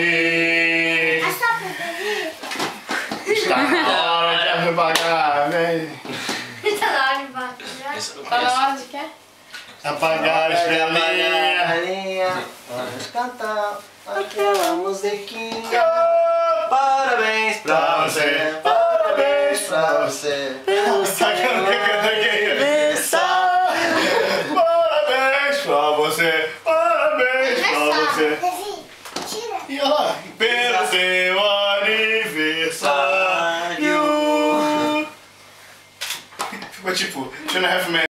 sorrir. Está na hora de apagar, vem. Tá na hora de bater. Tá na hora de quê? Apagar a estrelinha. Vamos cantar aquela musiquinha. Parabéns pra você, parabéns pra você. Sabe que eu não quero cantar aqui? Parabéns pra você, parabéns pra você. Ó, pelo seu aniversário. Ficou tipo, two and a half men.